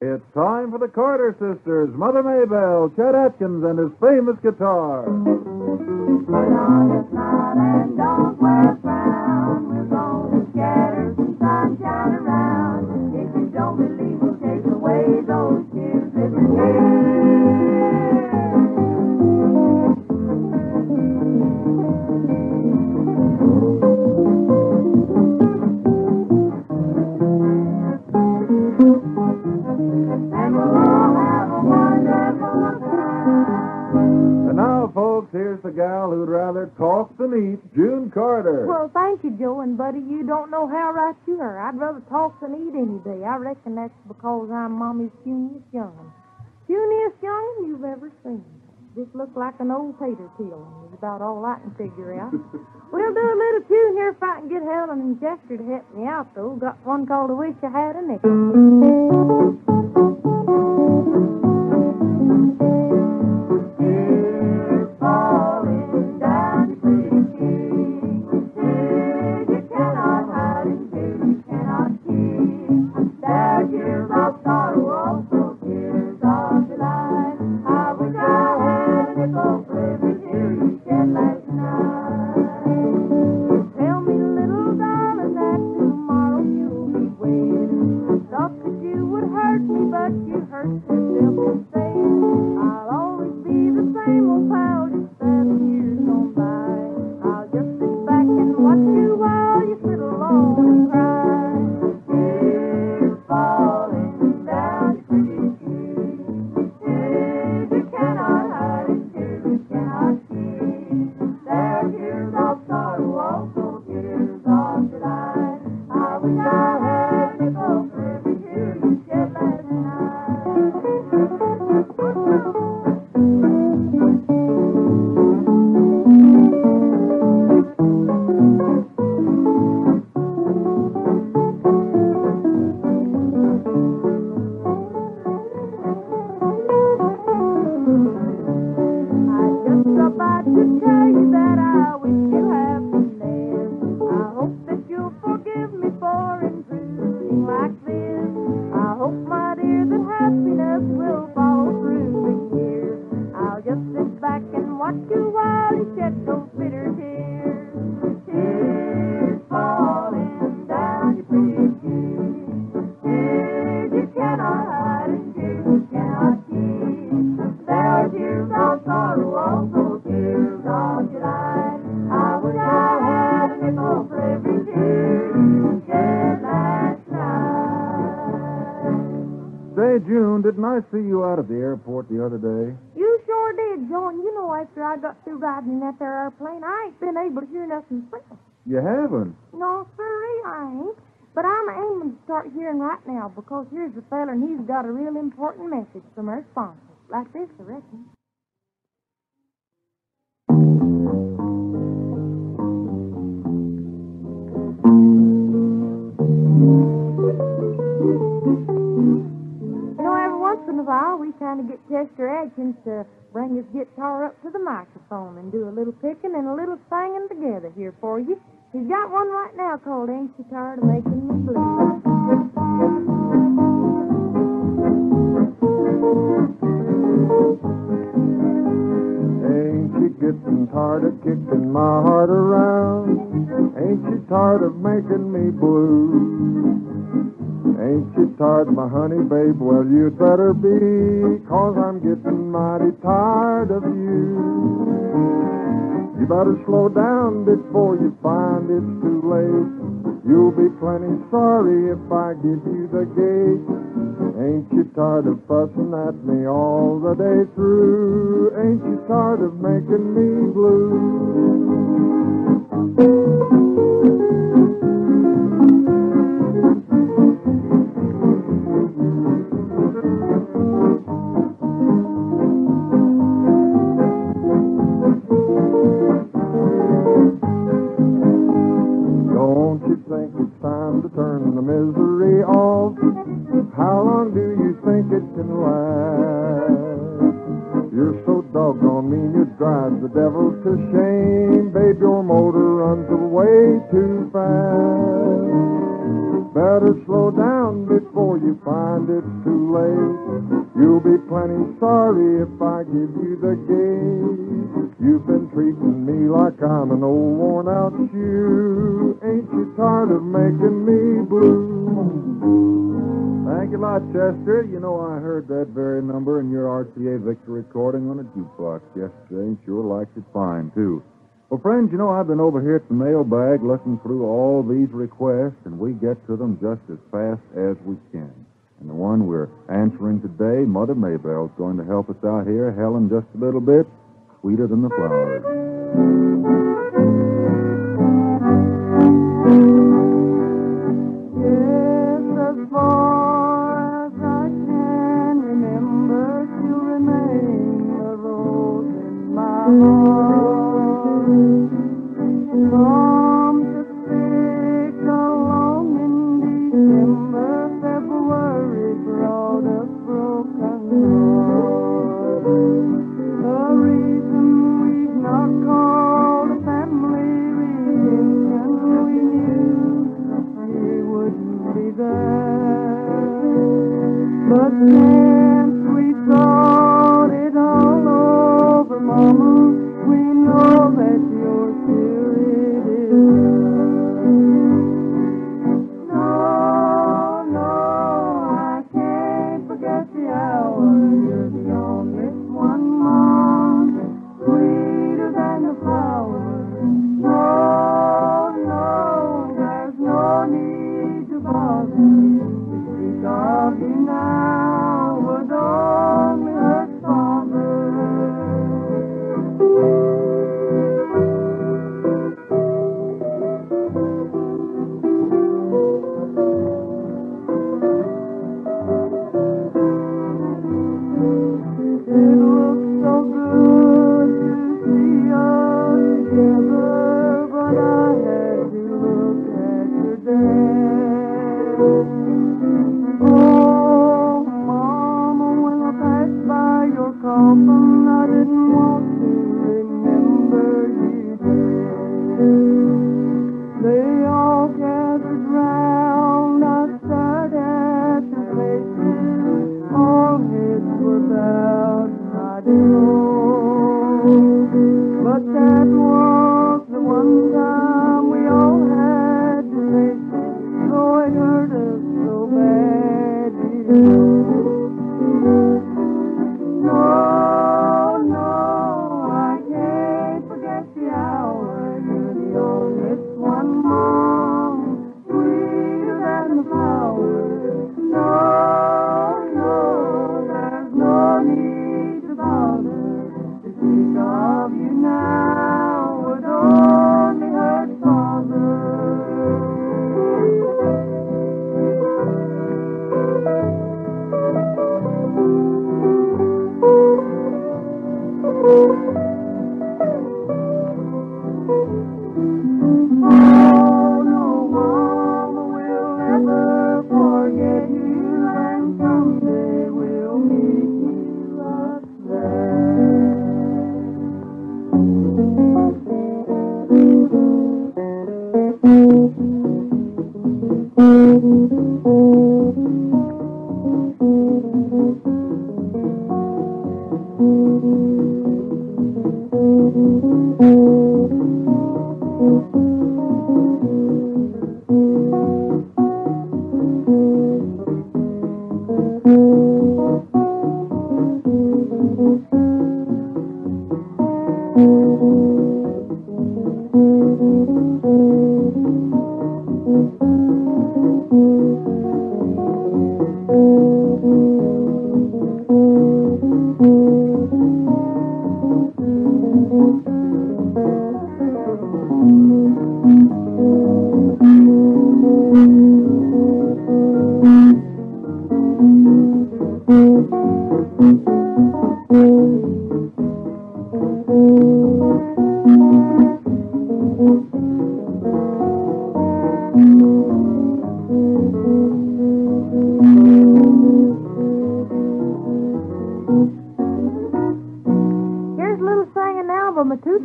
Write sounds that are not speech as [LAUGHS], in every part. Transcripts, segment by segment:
It's time for the Carter Sisters, Mother Maybelle, Chet Atkins, and his famous guitar. Put on your smile and don't wear frown. We're gonna scatter some sunshine around. If you don't believe we'll take away those tears, listen here. Eat, June Carter. Well, thank you, Joe and Buddy. You don't know how right you are. I'd rather talk than eat any day. I reckon that's because I'm Mommy's puniest young'un. Puniest young'un you've ever seen. Just look like an old tater peel, and is about all I can figure out. [LAUGHS] we'll do a little tune here if I can get Helen and Chester to help me out, though. Got one called I Wish I Had a Nickel. Just sit back and watch you while you shed those bitter tears. Tears falling down your pretty cheek. Tears you cannot hide and tears you cannot keep. They're tears of sorrow, also tears of delight. I I had a nickel for every tear you shed last night. Say, June, didn't I see you out at the airport the other day? Sure did, Joe. And you know, after I got through riding in that there airplane, I ain't been able to hear nothing since. You haven't. No, sirree, I ain't. But I'm aiming to start hearing right now because here's a feller and he's got a real important message from our sponsor. Like this, I reckon. Kind of get Chester Atkins to bring his guitar up to the microphone and do a little picking and a little singing together here for you. He's got one right now called Ain't You Tired of Making Me Blue? Ain't you getting tired of kicking my heart around? Ain't you tired of making me blue? Ain't you tired, my honey babe? Well, you'd better be, cause I'm getting mighty tired of you. You better slow down before you find it's too late. You'll be plenty sorry if I give you the gate. Ain't you tired of fussing at me all the day through? Ain't you tired of making me blue? Think it's time to turn the misery off? How long do you think it can last? You're so doggone mean, you drive the devil to shame. Babe, your motor runs away too fast. Better slow down before you find it's too late. You'll be plenty sorry if I give you the gate. You've been treating me like I'm an old worn out shoe. Ain't you tired of making me blue? Thank you a lot, Chester. You know, I heard that very number in your RCA Victor recording on a jukebox yesterday. and Sure liked it fine, too. Well, friends, you know, I've been over here at the mailbag looking through all these requests, and we get to them just as fast as we can. And the one we're answering today, Mother Maybelle's going to help us out here. Helen, just a little bit. Sweeter than the flowers. Remember, you remain a rose in my heart.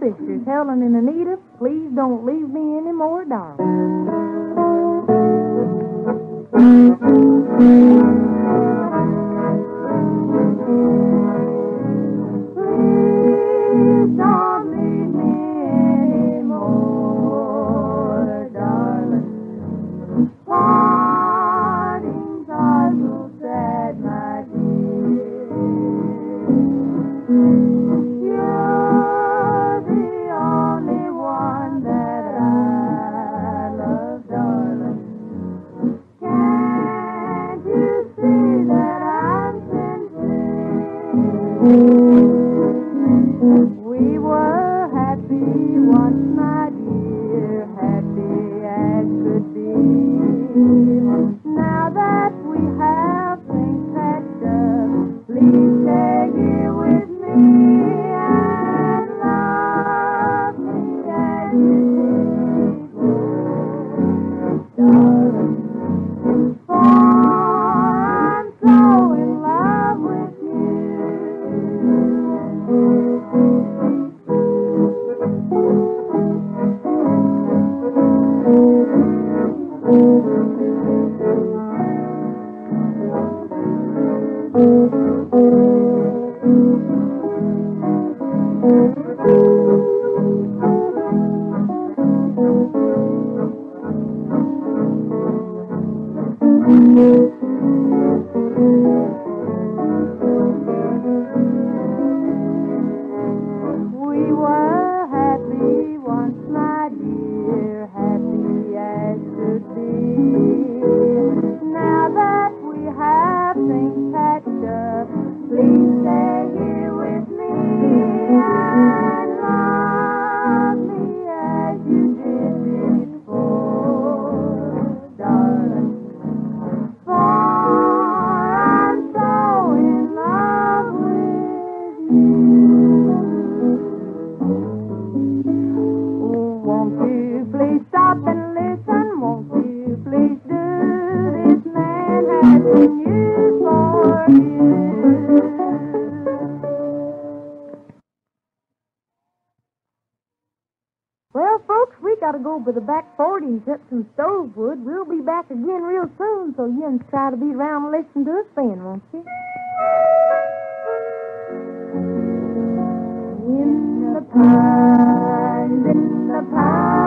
Sisters, Helen and Anita. Please don't leave me anymore, darling. Now that we have up, please stay here with me and love me as you. For I'm so in love with We gotta go over the back 40 and cut some stove wood. We'll be back again real soon, so you can try to be around and listen to us then, won't you? In the pines, in the pines,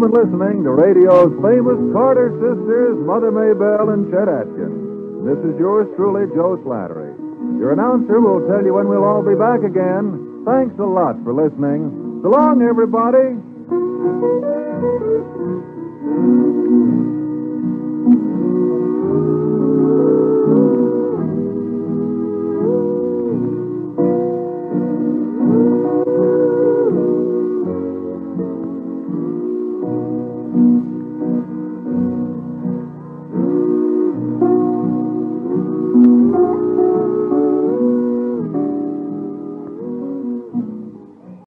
Been listening to radio's famous Carter sisters, Mother Maybelle and Chet Atkins. This is yours truly, Joe Slattery. Your announcer will tell you when we'll all be back again. Thanks a lot for listening. So long, everybody.